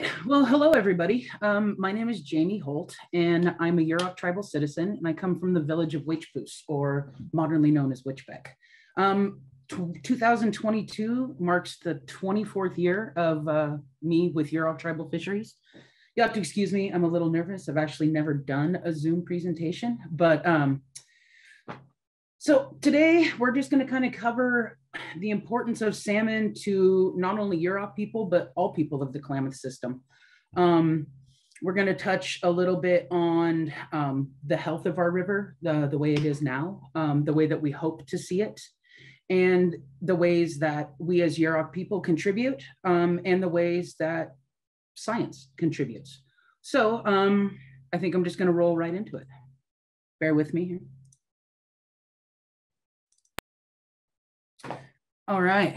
right. Well, hello, everybody. Um, my name is Jamie Holt, and I'm a Yurok tribal citizen, and I come from the village of Witchpoos, or modernly known as Weitchpec. Um, 2022 marks the 24th year of uh, me with Yurok tribal fisheries. You have to excuse me, I'm a little nervous. I've actually never done a Zoom presentation, but um, so today we're just going to kind of cover the importance of salmon to not only Yurok people, but all people of the Klamath system. Um, we're going to touch a little bit on um, the health of our river, the, the way it is now, um, the way that we hope to see it, and the ways that we as Yurok people contribute, um, and the ways that science contributes. So um, I think I'm just going to roll right into it. Bear with me here. All right.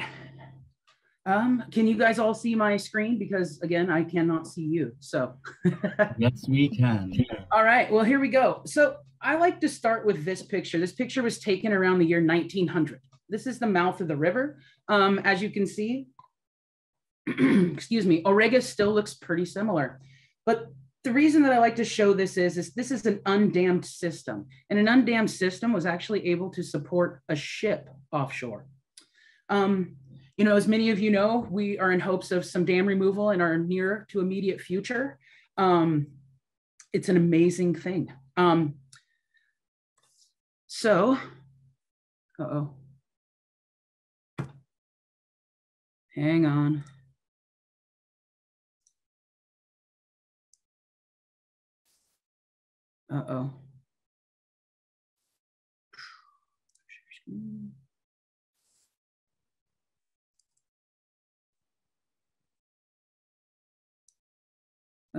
Um, can you guys all see my screen? Because again, I cannot see you. So yes, we can. All right. Well, here we go. So I like to start with this picture. This picture was taken around the year 1900. This is the mouth of the river. Um, as you can see, excuse me, Orega still looks pretty similar. But the reason that I like to show this is, is this is an undammed system. And an undammed system was actually able to support a ship offshore. Um, you know, as many of you know, we are in hopes of some dam removal in our near to immediate future. Um, it's an amazing thing. Um, so, uh-oh. Hang on. Uh-oh.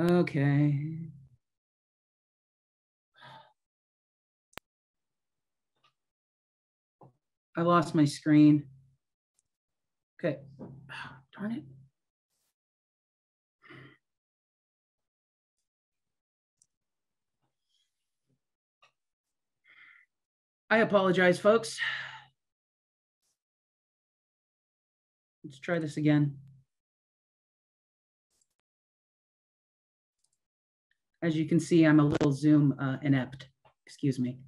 Okay. I lost my screen. Okay. Darn it. I apologize, folks. Let's try this again. As you can see, I'm a little Zoom uh, inept. Excuse me.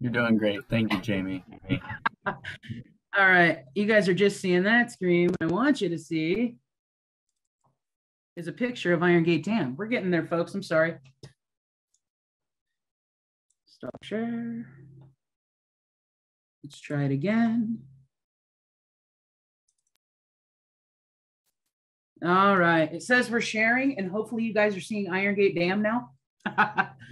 You're doing great. Thank you, Jamie. All right. You guys are just seeing that screen. What I want you to see is a picture of Iron Gate Dam. We're getting there, folks. I'm sorry. Stop share. Let's try it again. All right. It says we're sharing, and hopefully you guys are seeing Iron Gate Dam now.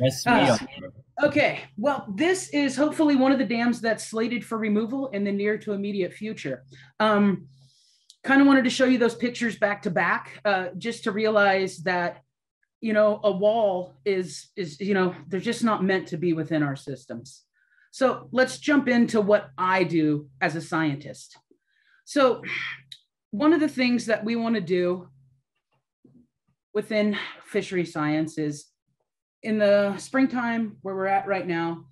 yes, we uh, are. Okay. Well, this is hopefully one of the dams that's slated for removal in the near to immediate future. Um, kind of wanted to show you those pictures back to back, uh, just to realize that you know a wall is is you know they're just not meant to be within our systems. So let's jump into what I do as a scientist. So one of the things that we want to do within fishery science is in the springtime where we're at right now,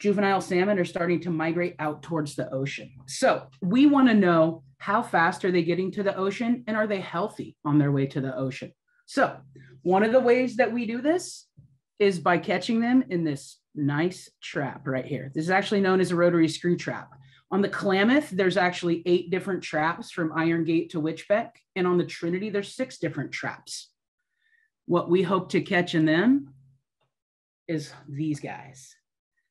juvenile salmon are starting to migrate out towards the ocean. So we want to know how fast are they getting to the ocean and are they healthy on their way to the ocean? So one of the ways that we do this is by catching them in this nice trap right here. This is actually known as a rotary screw trap. On the Klamath, there's actually eight different traps from Iron Gate to Weitchpec. And on the Trinity, there's six different traps. What we hope to catch in them is these guys.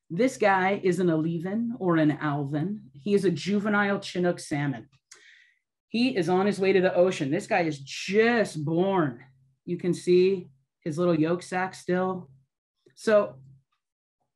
This guy is an alevin or an Alvin. He is a juvenile Chinook salmon. He is on his way to the ocean. This guy is just born. You can see his little yolk sac still. So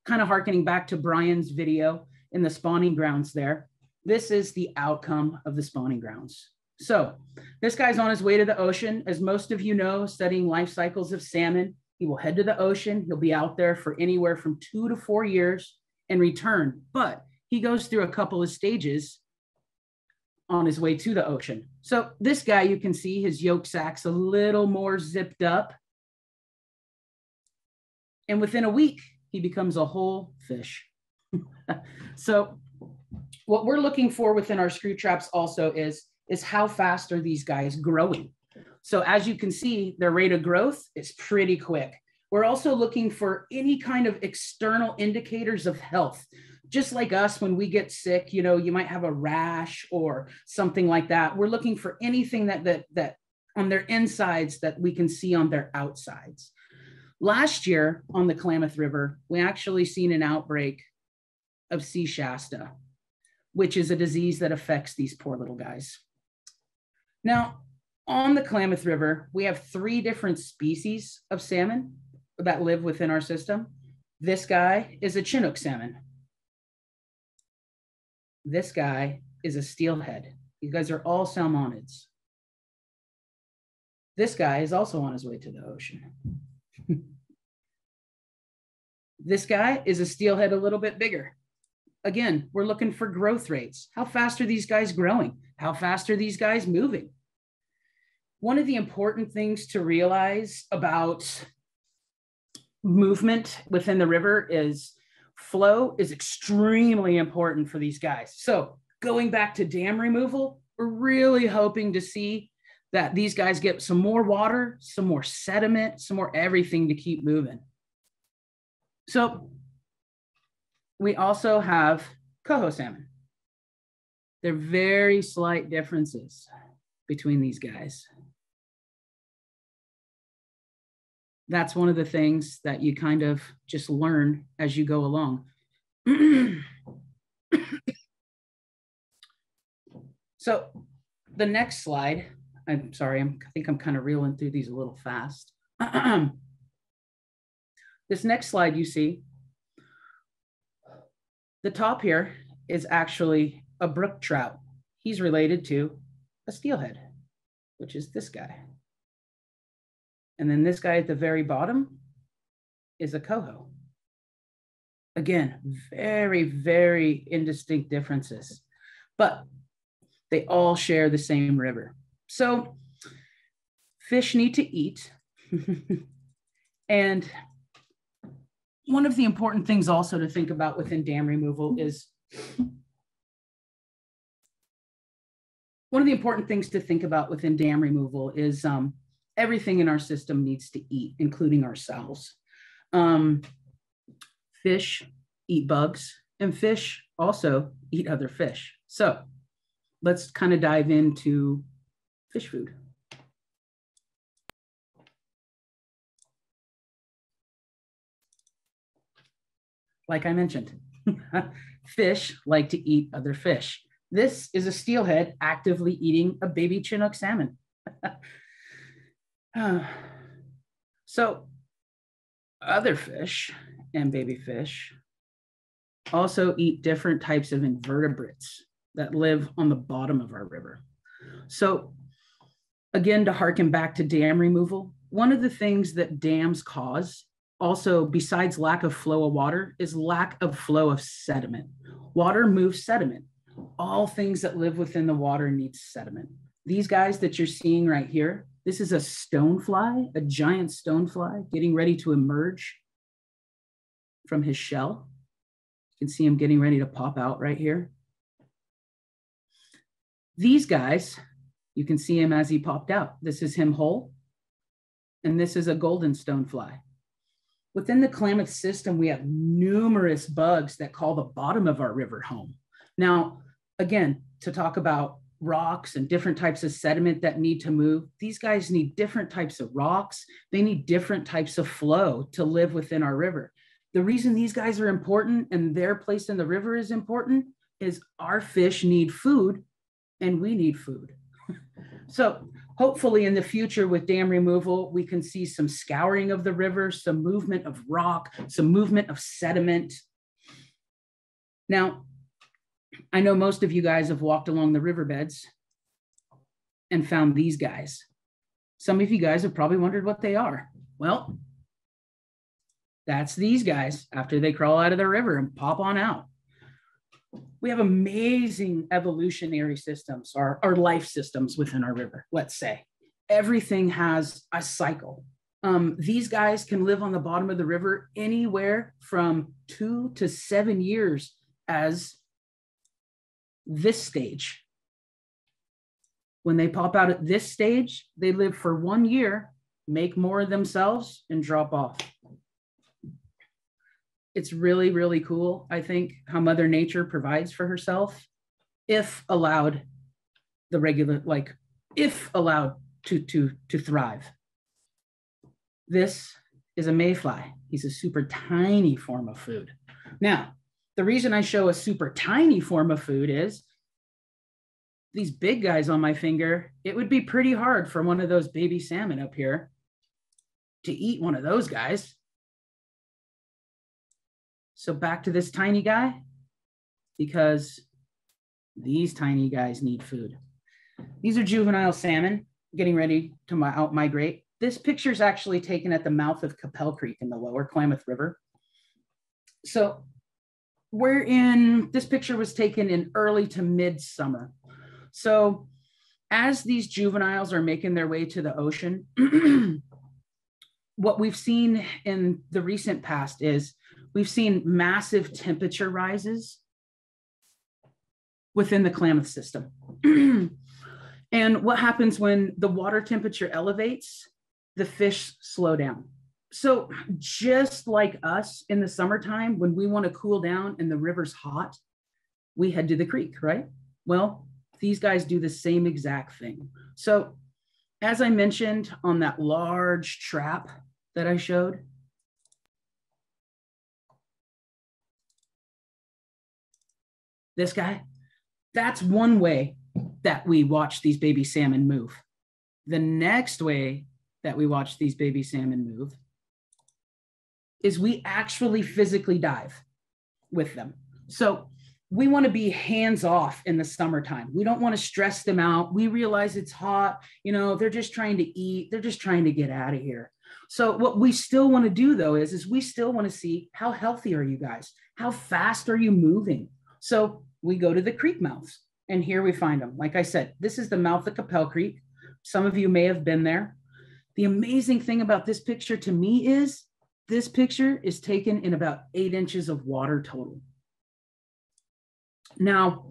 kind of harkening back to Brian's video, in the spawning grounds there. This is the outcome of the spawning grounds. So this guy's on his way to the ocean. As most of you know, studying life cycles of salmon, he will head to the ocean. He'll be out there for anywhere from two to four years and return. But he goes through a couple of stages on his way to the ocean. So this guy, you can see his yolk sac's a little more zipped up. And within a week, he becomes a whole fish. so what we're looking for within our screw traps also is, is how fast are these guys growing? So as you can see, their rate of growth is pretty quick. We're also looking for any kind of external indicators of health. Just like us, when we get sick, you know, you might have a rash or something like that. We're looking for anything that that that on their insides that we can see on their outsides. Last year on the Klamath River, we actually seen an outbreak of C. shasta, which is a disease that affects these poor little guys. Now, on the Klamath River, we have three different species of salmon that live within our system. This guy is a Chinook salmon. This guy is a steelhead. You guys are all salmonids. This guy is also on his way to the ocean. this guy is a steelhead a little bit bigger. Again, we're looking for growth rates. How fast are these guys growing? How fast are these guys moving? One of the important things to realize about movement within the river is flow is extremely important for these guys. So going back to dam removal, we're really hoping to see that these guys get some more water, some more sediment, some more everything to keep moving. So we also have coho salmon. They're very slight differences between these guys. That's one of the things that you kind of just learn as you go along. so the next slide I'm sorry, I'm, I think I'm kind of reeling through these a little fast. this next slide you see, the top here is actually a brook trout. He's related to a steelhead, which is this guy. And then this guy at the very bottom is a coho. Again, very, very indistinct differences, but they all share the same river. So fish need to eat. and one of the important things also to think about within dam removal is one of the important things to think about within dam removal is um, everything in our system needs to eat, including ourselves. Um, fish eat bugs, and fish also eat other fish. So let's kind of dive into fish food. Like I mentioned, fish like to eat other fish. This is a steelhead actively eating a baby Chinook salmon. Uh, so other fish and baby fish also eat different types of invertebrates that live on the bottom of our river. So again, to harken back to dam removal, one of the things that dams cause also besides lack of flow of water is lack of flow of sediment. Water moves sediment. All things that live within the water need sediment. These guys that you're seeing right here, this is a stonefly, a giant stonefly getting ready to emerge from his shell. You can see him getting ready to pop out right here. These guys you can see him as he popped out. This is him whole, and this is a golden stonefly. Within the Klamath system, we have numerous bugs that call the bottom of our river home. Now, again, to talk about rocks and different types of sediment that need to move, these guys need different types of rocks. They need different types of flow to live within our river. The reason these guys are important and their place in the river is important is our fish need food and we need food. So hopefully in the future with dam removal, we can see some scouring of the river, some movement of rock, some movement of sediment. Now, I know most of you guys have walked along the riverbeds and found these guys. Some of you guys have probably wondered what they are. Well, that's these guys after they crawl out of the river and pop on out we have amazing evolutionary systems or, or life systems within our river, let's say. Everything has a cycle. Um, these guys can live on the bottom of the river anywhere from two to seven years as this stage. When they pop out at this stage, they live for one year, make more of themselves, and drop off. It's really, really cool, I think, how Mother Nature provides for herself if allowed the regular, like if allowed to, to, to thrive. This is a mayfly. He's a super tiny form of food. Now, the reason I show a super tiny form of food is these big guys on my finger, it would be pretty hard for one of those baby salmon up here to eat one of those guys. So back to this tiny guy, because these tiny guys need food. These are juvenile salmon getting ready to out migrate. This picture is actually taken at the mouth of Cappell Creek in the lower Klamath River. So we're in, this picture was taken in early to mid-summer. So as these juveniles are making their way to the ocean, what we've seen in the recent past is we've seen massive temperature rises within the Klamath system. and what happens when the water temperature elevates, the fish slow down. So, just like us in the summertime, when we want to cool down and the river's hot, we head to the creek, right? Well, these guys do the same exact thing. So, as I mentioned on that large trap that I showed, this guy, that's one way that we watch these baby salmon move. The next way that we watch these baby salmon move is we actually physically dive with them. So we want to be hands off in the summertime. We don't want to stress them out. We realize it's hot. You know, they're just trying to eat. They're just trying to get out of here. So what we still want to do though is, is we still want to see how healthy are you guys? How fast are you moving? So we go to the creek mouths and here we find them. Like I said, this is the mouth of Cappell Creek. Some of you may have been there. The amazing thing about this picture to me is this picture is taken in about eight inches of water total. Now,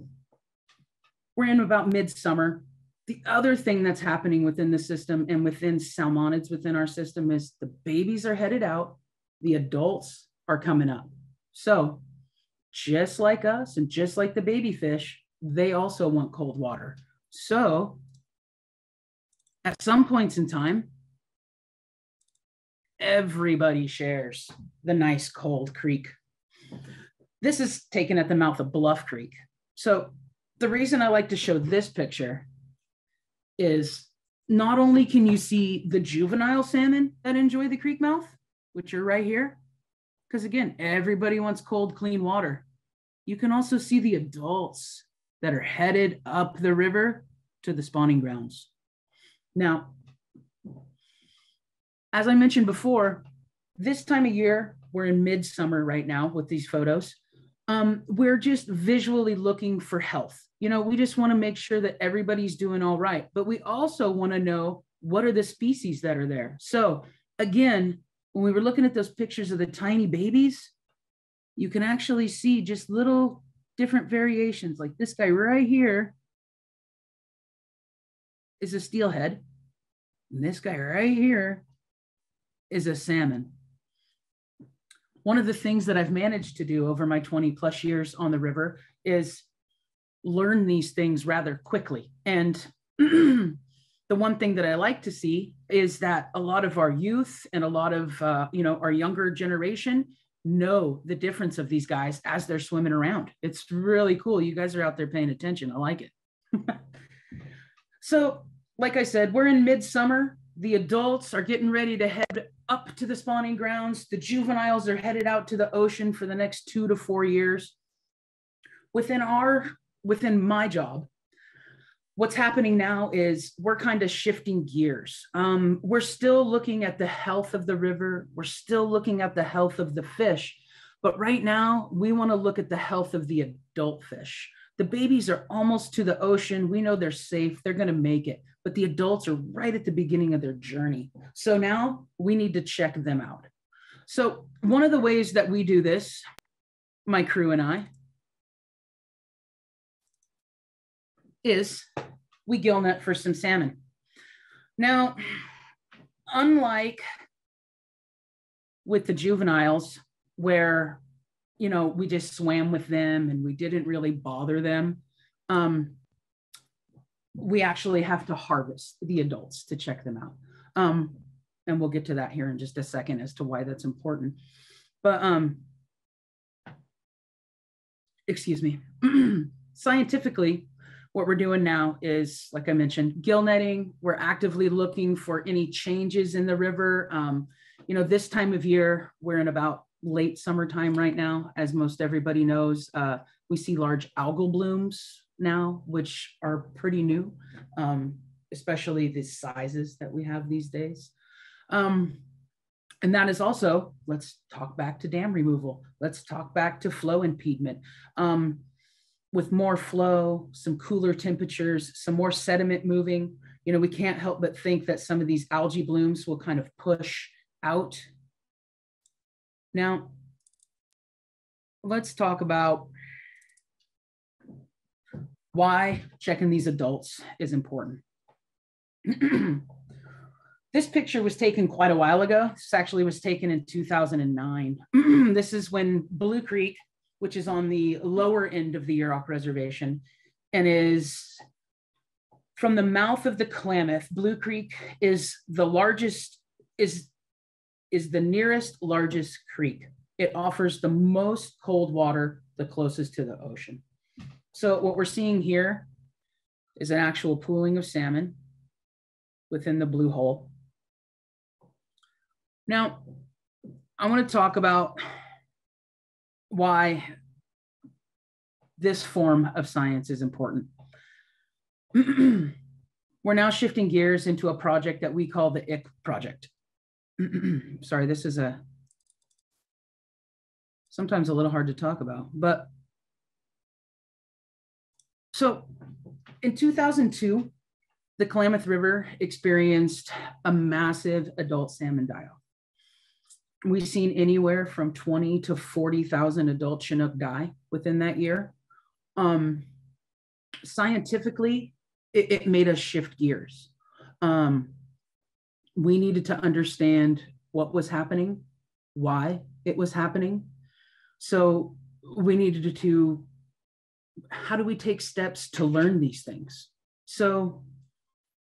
we're in about midsummer. The other thing that's happening within the system and within salmonids within our system is the babies are headed out, the adults are coming up. So, just like us and just like the baby fish, they also want cold water. So, at some points in time, everybody shares the nice cold creek. This is taken at the mouth of Bluff Creek. So the reason I like to show this picture is not only can you see the juvenile salmon that enjoy the creek mouth, which are right here, because again, everybody wants cold, clean water. You can also see the adults that are headed up the river to the spawning grounds. Now, as I mentioned before, this time of year, we're in midsummer right now with these photos. Um, we're just visually looking for health. You know, we just want to make sure that everybody's doing all right, but we also want to know what are the species that are there. So again, when we were looking at those pictures of the tiny babies, you can actually see just little different variations. Like this guy right here is a steelhead. And this guy right here is a salmon. One of the things that I've managed to do over my 20 plus years on the river is learn these things rather quickly. And the one thing that I like to see is that a lot of our youth and a lot of uh, you know our younger generation know the difference of these guys as they're swimming around. It's really cool. You guys are out there paying attention. I like it. so, like I said, we're in midsummer. The adults are getting ready to head up to the spawning grounds. The juveniles are headed out to the ocean for the next two to four years. Within our, within my job, what's happening now is we're kind of shifting gears. Um, we're still looking at the health of the river. We're still looking at the health of the fish. But right now, we want to look at the health of the adult fish. The babies are almost to the ocean. We know they're safe. They're going to make it but the adults are right at the beginning of their journey. So now we need to check them out. So, one of the ways that we do this, my crew and I, is we gill net for some salmon. Now, unlike with the juveniles, where you know we just swam with them and we didn't really bother them, um, we actually have to harvest the adults to check them out. Um, and we'll get to that here in just a second as to why that's important. But um, excuse me, scientifically, what we're doing now is, like I mentioned, gill netting. We're actively looking for any changes in the river. Um, you know, this time of year, we're in about late summertime right now, as most everybody knows. Uh, we see large algal blooms now, which are pretty new, um, especially the sizes that we have these days. Um, and that is also, let's talk back to dam removal. Let's talk back to flow impediment. Um, with more flow, some cooler temperatures, some more sediment moving, you know, we can't help but think that some of these algae blooms will kind of push out. Now, let's talk about why checking these adults is important. this picture was taken quite a while ago. This actually was taken in 2009. this is when Blue Creek, which is on the lower end of the Yurok Reservation and is from the mouth of the Klamath, Blue Creek is the largest, is, is the nearest largest creek. It offers the most cold water, the closest to the ocean. So what we're seeing here is an actual pooling of salmon within the blue hole. Now, I want to talk about why this form of science is important. We're now shifting gears into a project that we call the IC project. Sorry, this is a sometimes a little hard to talk about, but so in 2002, the Klamath River experienced a massive adult salmon die-off. We've seen anywhere from 20 to 40,000 adult Chinook die within that year. Um, scientifically, it, it, made us shift gears. Um, we needed to understand what was happening, why it was happening. So we needed to how do we take steps to learn these things? So,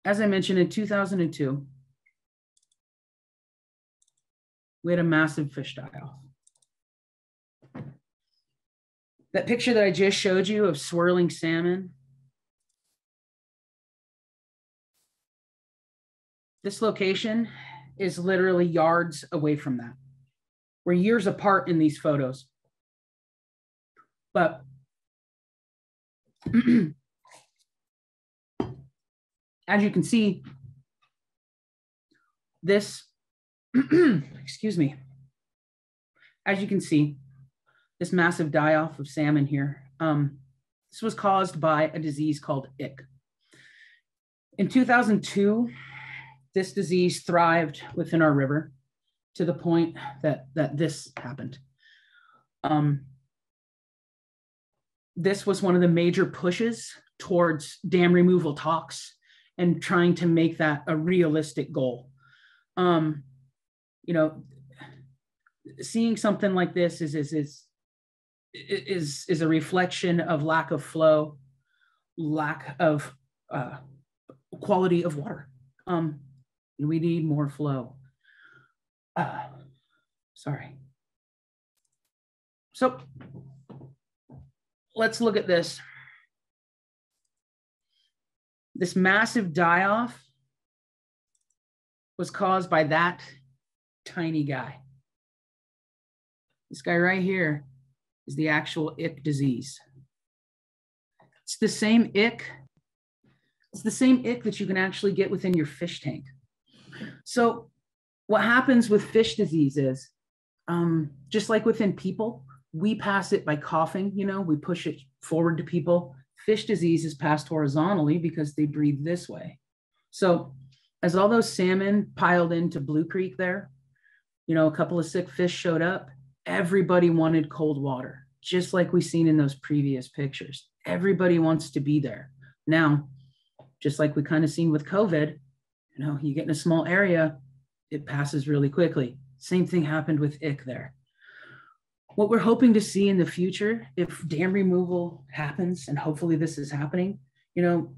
as I mentioned in 2002, we had a massive fish die off. That picture that I just showed you of swirling salmon, this location is literally yards away from that. We're years apart in these photos. But as you can see, this, excuse me, as you can see, this massive die-off of salmon here, um, this was caused by a disease called ick. In 2002, this disease thrived within our river to the point that, that this happened. Um, this was one of the major pushes towards dam removal talks and trying to make that a realistic goal. Um, you know, seeing something like this is is is is is a reflection of lack of flow, lack of uh, quality of water. Um, we need more flow. Uh, sorry. So let's look at this. This massive die-off was caused by that tiny guy. This guy right here is the actual ick disease. It's the same ick. It's the same ick that you can actually get within your fish tank. So what happens with fish disease is, um, just like within people, we pass it by coughing, you know, we push it forward to people. Fish disease is passed horizontally because they breathe this way. So as all those salmon piled into Blue Creek there, you know, a couple of sick fish showed up. Everybody wanted cold water, just like we seen in those previous pictures. Everybody wants to be there. Now, just like we kind of seen with COVID, you know, you get in a small area, it passes really quickly. Same thing happened with ick there. What we're hoping to see in the future, if dam removal happens, and hopefully this is happening, you know,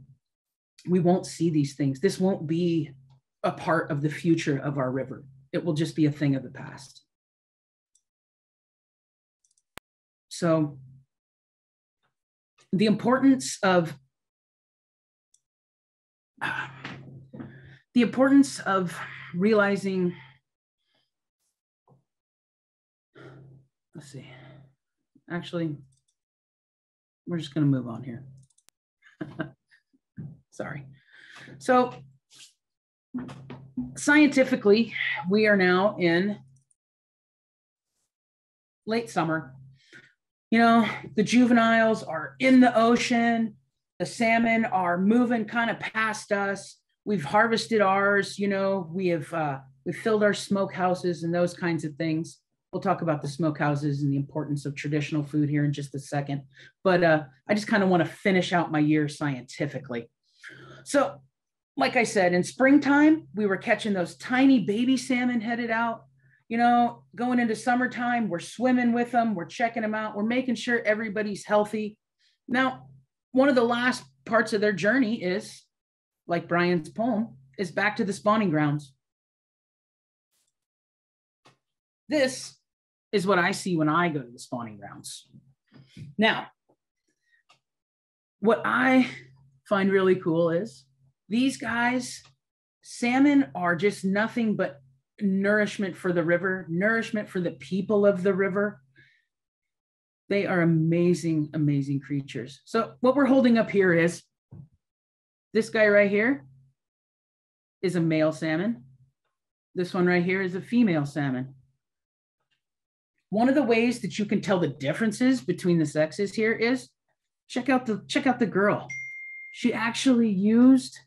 we won't see these things. This won't be a part of the future of our river. It will just be a thing of the past. So the importance of the importance of realizing let's see actually we're just going to move on here sorry so scientifically we are now in late summer. You know the juveniles are in the ocean. The salmon are moving kind of past us. We've harvested ours you know we have uh, we've filled our smokehouses and those kinds of things. We'll talk about the smokehouses and the importance of traditional food here in just a second. But uh, i just kind of want to finish out my year scientifically. So like i said in springtime we were catching those tiny baby salmon headed out you know going into summertime we're swimming with them we're checking them out we're making sure everybody's healthy now one of the last parts of their journey is like Brian's poem, is back to the spawning grounds. This is what I see when I go to the spawning grounds. Now, what I find really cool is these guys, salmon are just nothing but nourishment for the river, nourishment for the people of the river. They are amazing, amazing creatures. So, what we're holding up here is this guy right here is a male salmon. This one right here is a female salmon. One of the ways that you can tell the differences between the sexes here is check out the check out the girl. She actually used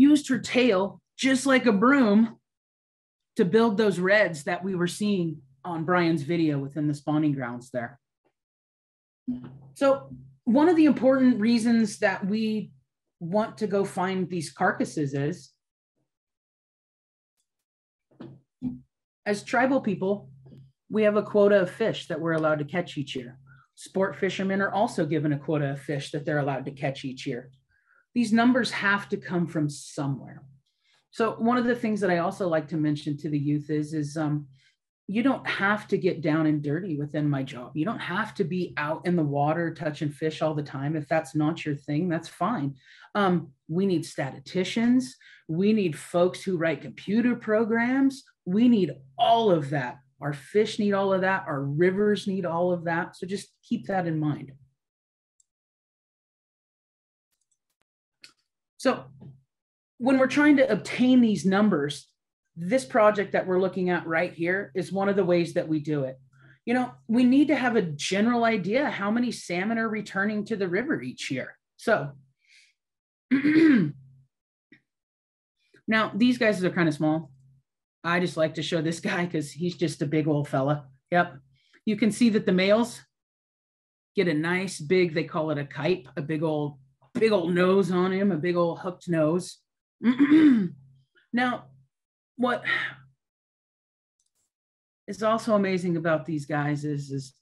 used her tail just like a broom to build those redds that we were seeing on Brian's video within the spawning grounds there. So one of the important reasons that we want to go find these carcasses is as tribal people, we have a quota of fish that we're allowed to catch each year. Sport fishermen are also given a quota of fish that they're allowed to catch each year. These numbers have to come from somewhere. So one of the things that I also like to mention to the youth is, is um, you don't have to get down and dirty within my job. You don't have to be out in the water touching fish all the time. If that's not your thing, that's fine. Um, we need statisticians. We need folks who write computer programs. We need all of that. Our fish need all of that. Our rivers need all of that. So just keep that in mind. So when we're trying to obtain these numbers, this project that we're looking at right here is one of the ways that we do it. You know, we need to have a general idea how many salmon are returning to the river each year. So now these guys are kind of small. I just like to show this guy because he's just a big old fella. Yep. You can see that the males get a nice big, they call it a kype, a big old, big old nose on him, a big old hooked nose. now, what is also amazing about these guys is, is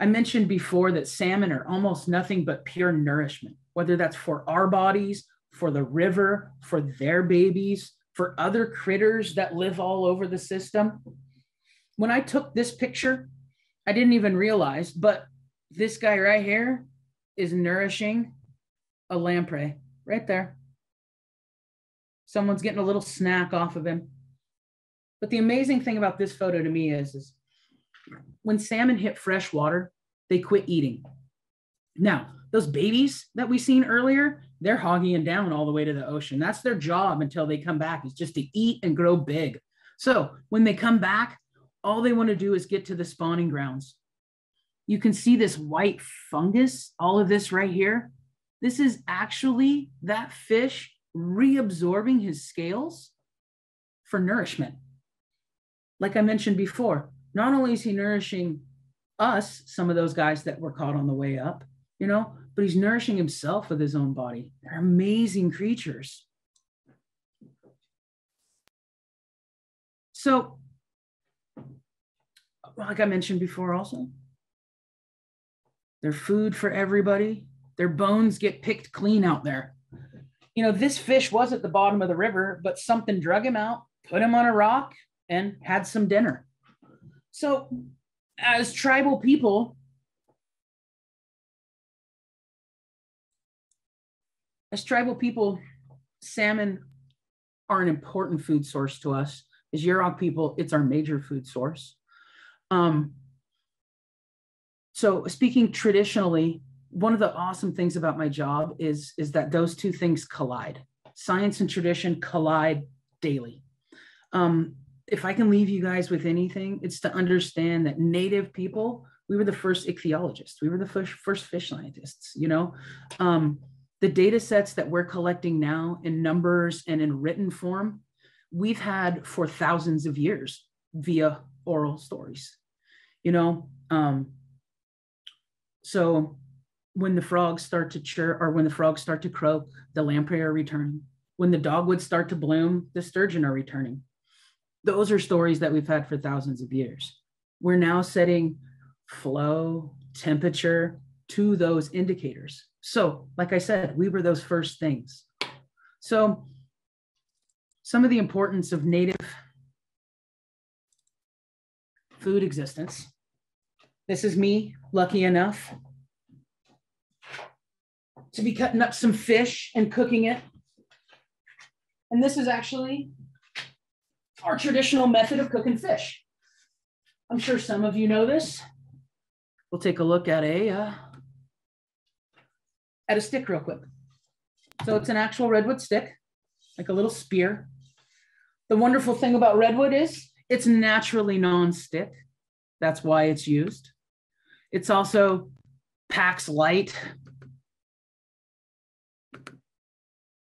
I mentioned before that salmon are almost nothing but pure nourishment, whether that's for our bodies, for the river, for their babies, for other critters that live all over the system. When I took this picture, I didn't even realize, but this guy right here is nourishing a lamprey right there. Someone's getting a little snack off of him. But the amazing thing about this photo to me is, is when salmon hit fresh water, they quit eating. Now, those babies that we seen earlier, they're hogging down all the way to the ocean. That's their job until they come back is just to eat and grow big. So when they come back, all they want to do is get to the spawning grounds. You can see this white fungus, all of this right here. This is actually that fish reabsorbing his scales for nourishment like I mentioned before, not only is he nourishing us, some of those guys that were caught on the way up, you know, but he's nourishing himself with his own body. They're amazing creatures. So, like I mentioned before, also, they're food for everybody. Their bones get picked clean out there. You know, this fish was at the bottom of the river, but something drug him out, put him on a rock, and had some dinner. So, as tribal people, as tribal people, salmon are an important food source to us. As Yurok people, it's our major food source. Um, so speaking traditionally, one of the awesome things about my job is, is that those two things collide. Science and tradition collide daily. Um, if I can leave you guys with anything, it's to understand that native people, we were the first ichthyologists. We were the first, first fish scientists, you know? Um, the data sets that we're collecting now in numbers and in written form, we've had for thousands of years via oral stories, you know? Um, so when the frogs start to chirp or when the frogs start to croak, the lamprey are returning. When the dogwoods start to bloom, the sturgeon are returning. Those are stories that we've had for thousands of years. We're now setting flow, temperature to those indicators. So, like I said, we were those first things. So, some of the importance of native food existence this is me, lucky enough to be cutting up some fish and cooking it. And this is actually our traditional method of cooking fish. I'm sure some of you know this. We'll take a look at a uh, at a stick real quick. So it's an actual redwood stick, like a little spear. The wonderful thing about redwood is it's naturally non-stick. That's why it's used. It's also packs light.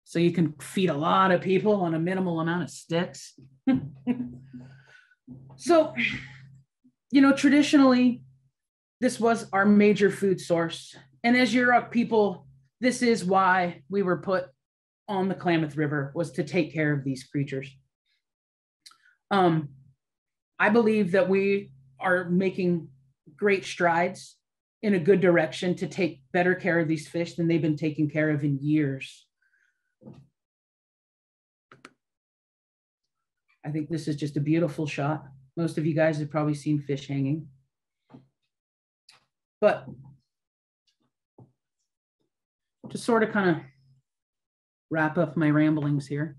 So you can feed a lot of people on a minimal amount of sticks. so, you know, traditionally, this was our major food source. And as Yurok people, this is why we were put on the Klamath River was to take care of these creatures. Um, I believe that we are making great strides in a good direction to take better care of these fish than they've been taken care of in years. I think this is just a beautiful shot. Most of you guys have probably seen fish hanging. But to sort of kind of wrap up my ramblings here.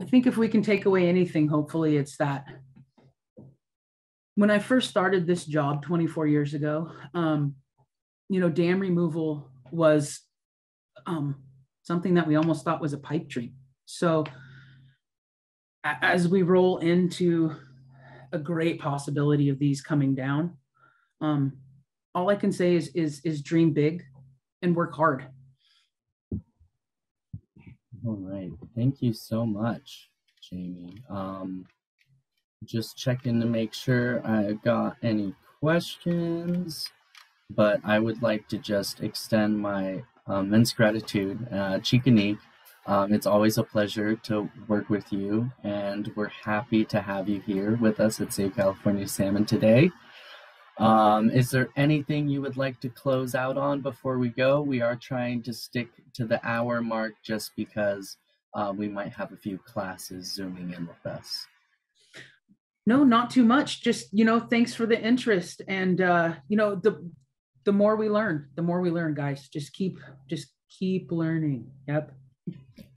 I think if we can take away anything, hopefully it's that when I first started this job 24 years ago, um, you know, dam removal was um, something that we almost thought was a pipe dream. So as we roll into a great possibility of these coming down, um, all I can say is is is dream big and work hard. All right. Thank you so much, Jamie. Um, just checking to make sure I got any questions, but I would like to just extend my um, immense gratitude, uh, Chikanik. Um, it's always a pleasure to work with you, and we're happy to have you here with us at Save California Salmon today. Um, is there anything you would like to close out on before we go? We are trying to stick to the hour mark just because uh, we might have a few classes zooming in with us. No, not too much. Just you know, thanks for the interest, and uh, you know, the the more we learn, the more we learn, guys. Just keep just keep learning. Yep.